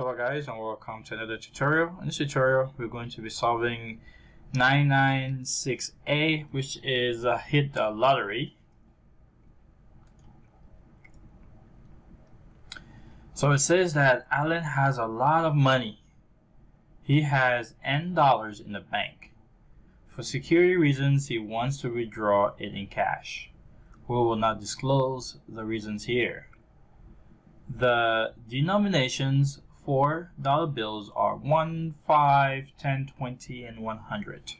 Hello guys and welcome to another tutorial. In this tutorial we're going to be solving 996A which is uh, hit the lottery. So it says that Alan has a lot of money. He has N dollars in the bank. For security reasons he wants to withdraw it in cash. We will not disclose the reasons here. The denominations for dollar bills are 1, five, ten, twenty, and 100.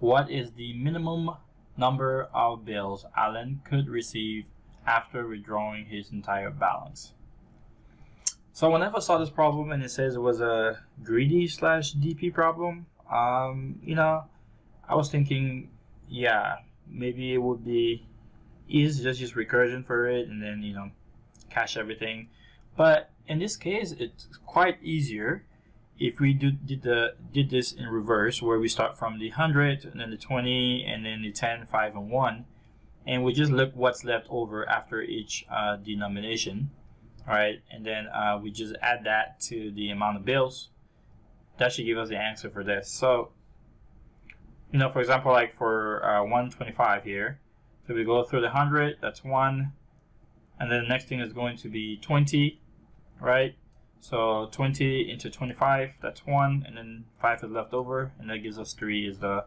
What is the minimum number of bills Alan could receive after withdrawing his entire balance? So whenever I saw this problem and it says it was a greedy slash DP problem, um, you know, I was thinking, yeah, maybe it would be easy just use recursion for it and then, you know, cache everything. But in this case, it's quite easier if we do, did the did this in reverse, where we start from the 100 and then the 20 and then the 10, 5, and 1, and we just look what's left over after each uh, denomination, right? And then uh, we just add that to the amount of bills. That should give us the answer for this. So, you know, for example, like for uh, 125 here, so we go through the 100, that's 1, and then the next thing is going to be 20, right? So 20 into 25, that's 1, and then 5 is left over, and that gives us 3 is the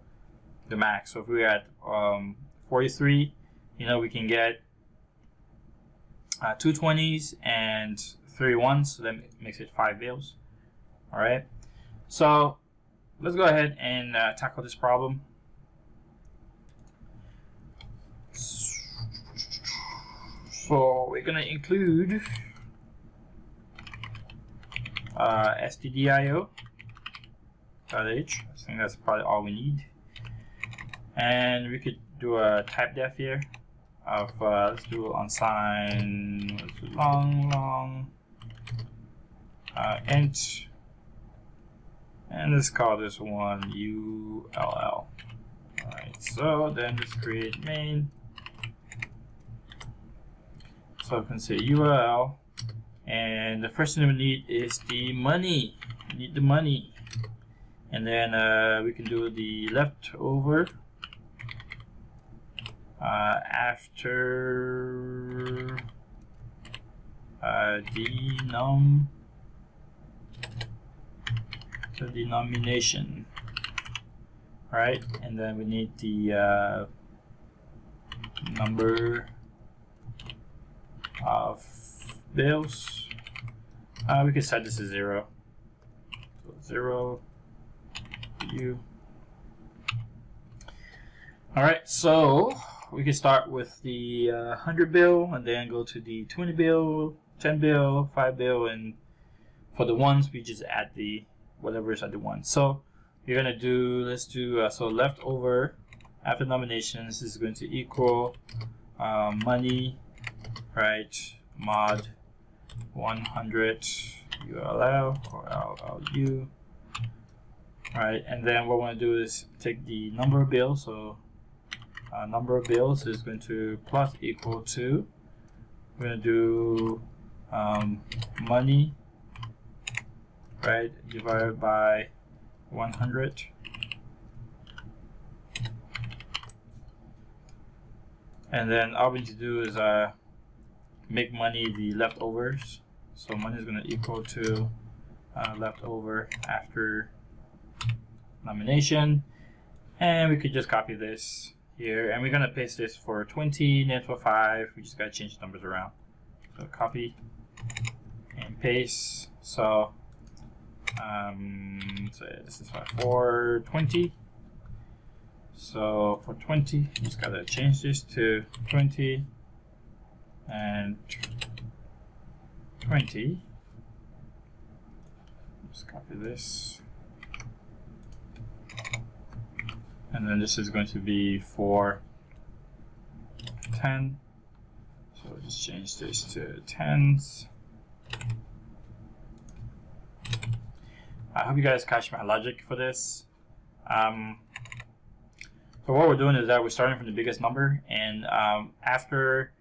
the max. So if we're at um, 43, you know, we can get uh, two 20s and three ones, so that makes it 5 bills. Alright, so let's go ahead and uh, tackle this problem. So we're going to include uh, stdio.h. I think that's probably all we need. And we could do a typedef here of uh, let's do unsigned let's do long long uh, int and let's call this one ull. Alright, so then just create main. So I can say ULL and the first thing we need is the money. We need the money. And then uh, we can do the leftover uh, after uh, denom the denomination. Right? And then we need the uh, number of bills. Uh, we can set this to zero. So zero U. All right, so we can start with the uh, 100 bill and then go to the 20 bill, 10 bill, 5 bill, and for the ones we just add the whatever is at the one. So you're gonna do, let's do, uh, so leftover after nominations is going to equal uh, money, right, mod 100 ULL or LLU. Alright, and then what we want to do is take the number of bills. So uh, number of bills is going to plus equal to, we're going to do um, money, right, divided by 100. And then all we need to do is uh, make money the leftovers. So money is going to equal to uh, leftover after nomination. And we could just copy this here. And we're going to paste this for 20, then for 5. We just got to change the numbers around. So copy and paste. So, um, so this is for 20. So for 20, you just got to change this to 20 and 20. Just copy this. And then this is going to be for 10. So just change this to tens. I hope you guys catch my logic for this. Um, so what we're doing is that we're starting from the biggest number and um, after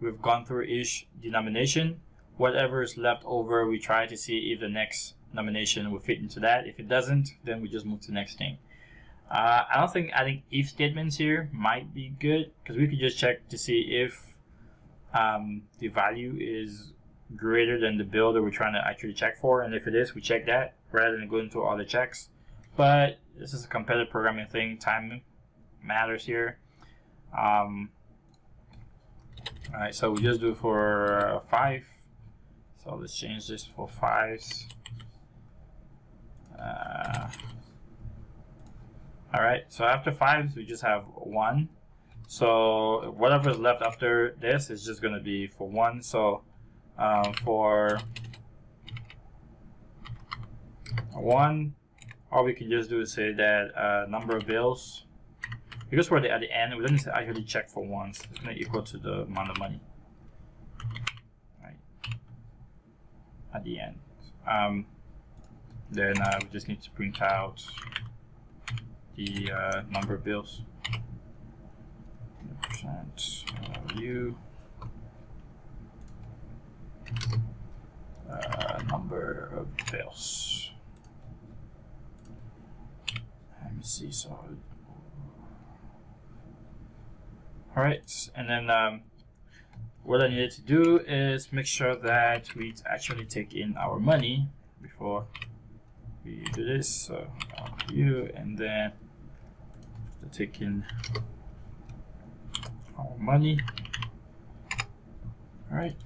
we've gone through each denomination, whatever is left over, we try to see if the next nomination will fit into that. If it doesn't, then we just move to the next thing. Uh, I don't think adding if statements here might be good because we could just check to see if um, the value is greater than the bill that we're trying to actually check for. And if it is, we check that rather than going through all the checks. But this is a competitive programming thing. Time matters here. Um, all right, so we just do for five. So let's change this for fives. Uh, all right, so after fives, we just have one. So whatever is left after this is just going to be for one. So um, for one, all we can just do is say that uh, number of bills, because we're at the end, we don't need to actually check for once. It's going to equal to the amount of money. Right. At the end. Um, then uh, we just need to print out the uh, number of bills. Percent value. Uh, number of bills. Let me see. So, all right, and then um, what I needed to do is make sure that we actually take in our money before we do this. So, you and then to take in our money. All right.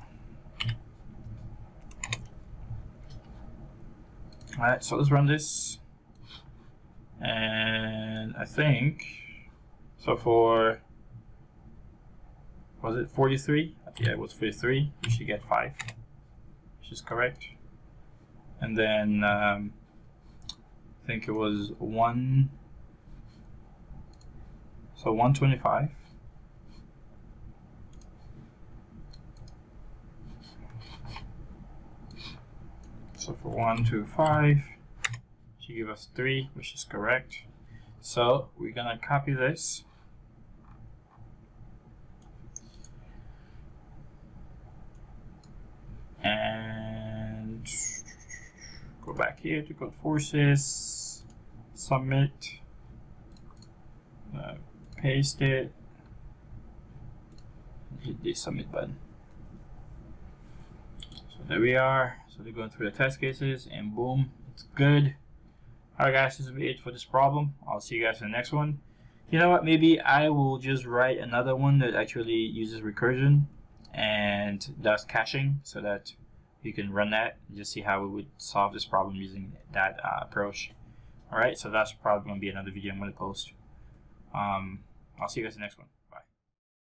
Alright, so let's run this. And I think, so for, was it 43? Yeah, it was 43. We should get 5, which is correct. And then, um, I think it was 1, so 125. So for 1, 2, 5, she give us 3, which is correct. So we're going to copy this. And go back here to Codeforces, submit, uh, paste it, hit the submit button. So there we are. So they're going through the test cases and boom, it's good. Alright guys, this will be it for this problem. I'll see you guys in the next one. You know what, maybe I will just write another one that actually uses recursion and does caching so that you can run that and just see how we would solve this problem using that uh, approach. Alright, so that's probably going to be another video I'm going to post. Um, I'll see you guys in the next one.